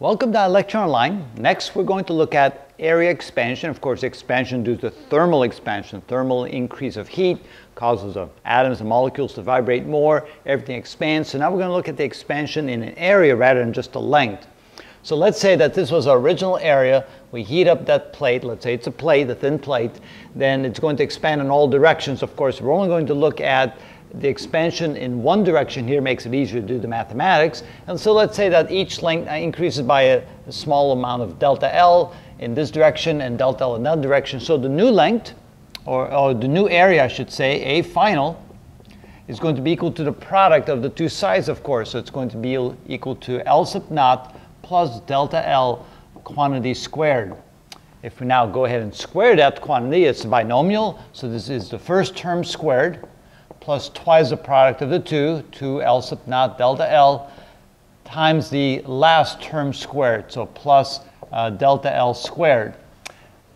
Welcome to ilectureonline. Next, we're going to look at area expansion. Of course, expansion due to thermal expansion. Thermal increase of heat causes the atoms and molecules to vibrate more. Everything expands. So now we're going to look at the expansion in an area rather than just a length. So let's say that this was our original area. We heat up that plate. Let's say it's a plate, a thin plate. Then it's going to expand in all directions. Of course, we're only going to look at the expansion in one direction here makes it easier to do the mathematics. And so let's say that each length uh, increases by a, a small amount of delta L in this direction and delta L in that direction. So the new length, or, or the new area I should say, A final, is going to be equal to the product of the two sides, of course. So it's going to be equal to L sub naught plus delta L quantity squared. If we now go ahead and square that quantity, it's a binomial. So this is the first term squared plus twice the product of the two, 2L sub naught delta L, times the last term squared, so plus uh, delta L squared.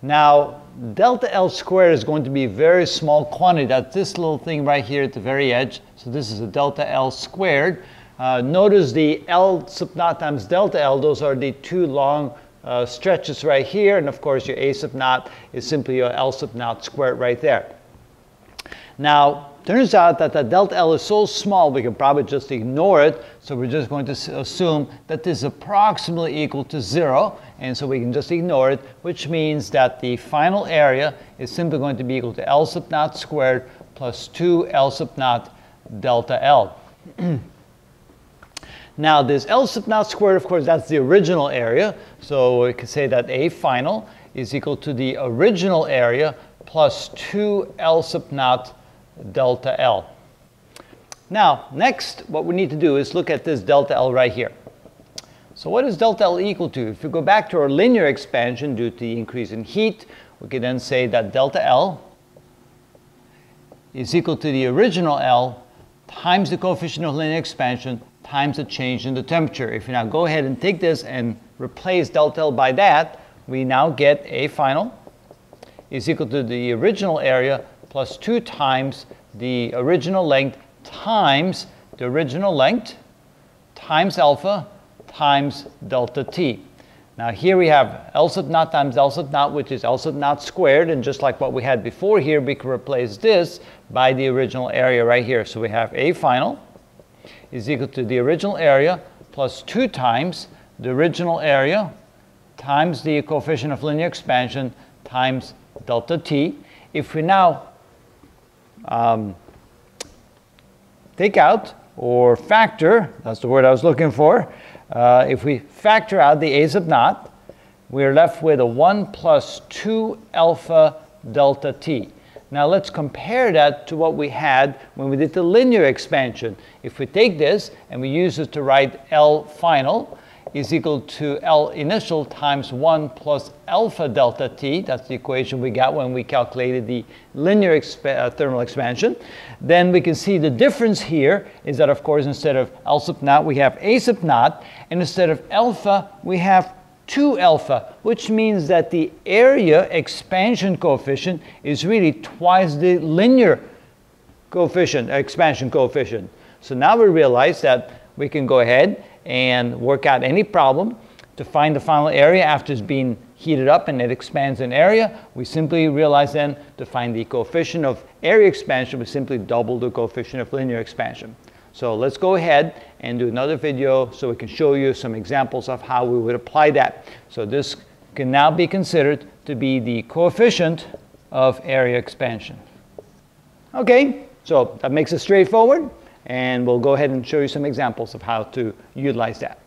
Now, delta L squared is going to be a very small quantity. That's this little thing right here at the very edge. So this is a delta L squared. Uh, notice the L sub naught times delta L, those are the two long uh, stretches right here. And of course, your A sub naught is simply your L sub naught squared right there. Now, Turns out that the delta L is so small we can probably just ignore it. So we're just going to assume that this is approximately equal to zero. And so we can just ignore it, which means that the final area is simply going to be equal to L sub naught squared plus 2 L sub naught delta L. now this L sub naught squared, of course, that's the original area. So we can say that A final is equal to the original area plus 2 L sub naught delta L. Now, next, what we need to do is look at this delta L right here. So what is delta L equal to? If we go back to our linear expansion due to the increase in heat, we can then say that delta L is equal to the original L times the coefficient of linear expansion times the change in the temperature. If you now go ahead and take this and replace delta L by that, we now get A final is equal to the original area plus 2 times the original length times the original length times alpha times delta t. Now here we have L sub naught times L sub naught, which is L sub naught squared, and just like what we had before here, we can replace this by the original area right here. So we have A final is equal to the original area plus 2 times the original area times the coefficient of linear expansion times delta t. If we now um, take out or factor, that's the word I was looking for, uh, if we factor out the a sub naught, we're left with a 1 plus 2 alpha delta t. Now let's compare that to what we had when we did the linear expansion. If we take this and we use it to write L final, is equal to L initial times 1 plus alpha delta T. That's the equation we got when we calculated the linear uh, thermal expansion. Then we can see the difference here is that, of course, instead of L sub naught, we have A sub naught. And instead of alpha, we have 2 alpha, which means that the area expansion coefficient is really twice the linear coefficient, expansion coefficient. So now we realize that we can go ahead and work out any problem to find the final area after it's been heated up and it expands in area. We simply realize then to find the coefficient of area expansion, we simply double the coefficient of linear expansion. So let's go ahead and do another video so we can show you some examples of how we would apply that. So this can now be considered to be the coefficient of area expansion. Okay, so that makes it straightforward and we'll go ahead and show you some examples of how to utilize that.